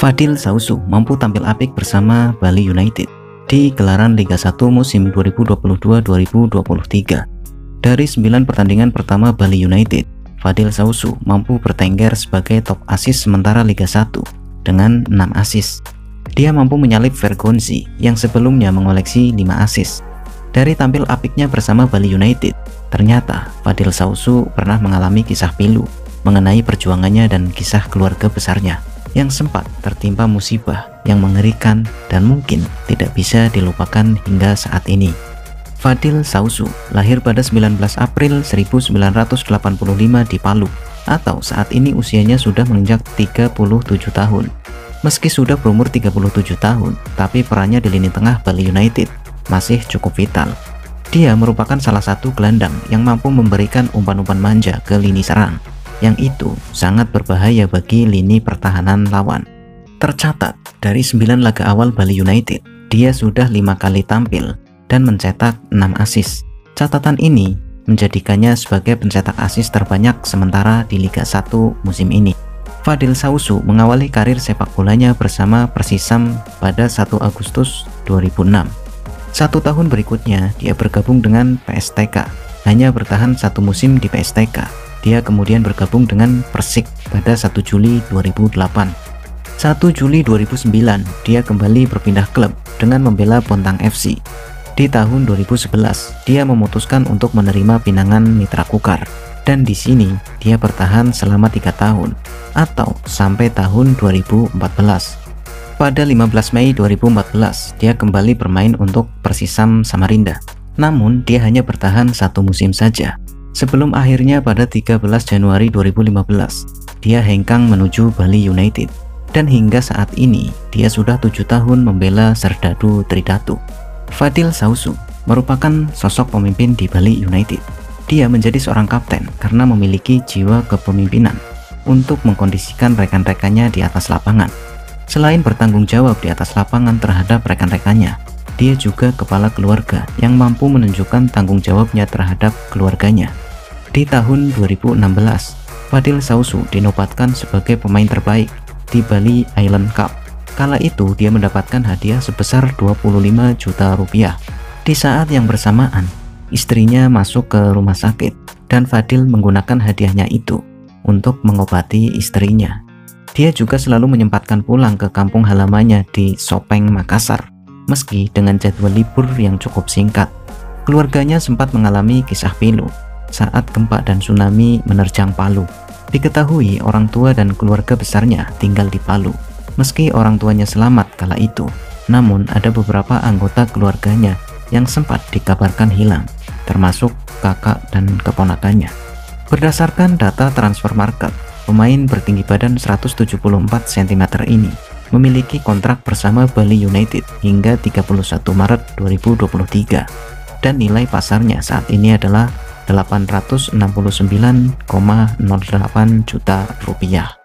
Fadil Sausu mampu tampil apik bersama Bali United di gelaran Liga 1 musim 2022-2023. Dari 9 pertandingan pertama Bali United, Fadil Sausu mampu bertengger sebagai top asis sementara Liga 1 dengan 6 asis. Dia mampu menyalip Vergonzi yang sebelumnya mengoleksi 5 asis. Dari tampil apiknya bersama Bali United, ternyata Fadil Sausu pernah mengalami kisah pilu mengenai perjuangannya dan kisah keluarga besarnya yang sempat tertimpa musibah yang mengerikan dan mungkin tidak bisa dilupakan hingga saat ini. Fadil Sausu lahir pada 19 April 1985 di Palu atau saat ini usianya sudah menginjak 37 tahun. Meski sudah berumur 37 tahun, tapi perannya di lini tengah Bali United masih cukup vital. Dia merupakan salah satu gelandang yang mampu memberikan umpan-umpan manja ke lini serang yang itu sangat berbahaya bagi lini pertahanan lawan. Tercatat, dari 9 laga awal Bali United, dia sudah lima kali tampil dan mencetak 6 asis. Catatan ini menjadikannya sebagai pencetak asis terbanyak sementara di Liga 1 musim ini. Fadil Sausu mengawali karir sepak bolanya bersama Persisam pada 1 Agustus 2006. Satu tahun berikutnya, dia bergabung dengan PSTK, hanya bertahan satu musim di PSTK dia kemudian bergabung dengan Persik pada 1 Juli 2008. 1 Juli 2009, dia kembali berpindah klub dengan membela Pontang FC. Di tahun 2011, dia memutuskan untuk menerima pinangan Mitra Kukar. Dan di sini, dia bertahan selama tiga tahun, atau sampai tahun 2014. Pada 15 Mei 2014, dia kembali bermain untuk Persisam Samarinda. Namun, dia hanya bertahan satu musim saja, Sebelum akhirnya pada 13 Januari 2015, dia hengkang menuju Bali United dan hingga saat ini dia sudah tujuh tahun membela Serdadu Tridatu. Fadil Sausu merupakan sosok pemimpin di Bali United. Dia menjadi seorang kapten karena memiliki jiwa kepemimpinan untuk mengkondisikan rekan-rekannya di atas lapangan. Selain bertanggung jawab di atas lapangan terhadap rekan-rekannya, dia juga kepala keluarga yang mampu menunjukkan tanggung jawabnya terhadap keluarganya. Di tahun 2016, Fadil Sausu dinobatkan sebagai pemain terbaik di Bali Island Cup. Kala itu dia mendapatkan hadiah sebesar 25 juta rupiah. Di saat yang bersamaan, istrinya masuk ke rumah sakit dan Fadil menggunakan hadiahnya itu untuk mengobati istrinya. Dia juga selalu menyempatkan pulang ke kampung halamannya di Sopeng, Makassar Meski dengan jadwal libur yang cukup singkat, keluarganya sempat mengalami kisah pilu saat gempa dan tsunami menerjang Palu. Diketahui orang tua dan keluarga besarnya tinggal di Palu. Meski orang tuanya selamat kala itu, namun ada beberapa anggota keluarganya yang sempat dikabarkan hilang, termasuk kakak dan keponakannya. Berdasarkan data transfer market, pemain bertinggi badan 174 cm ini memiliki kontrak bersama Bali United hingga 31 Maret 2023 dan nilai pasarnya saat ini adalah 869,08 juta rupiah.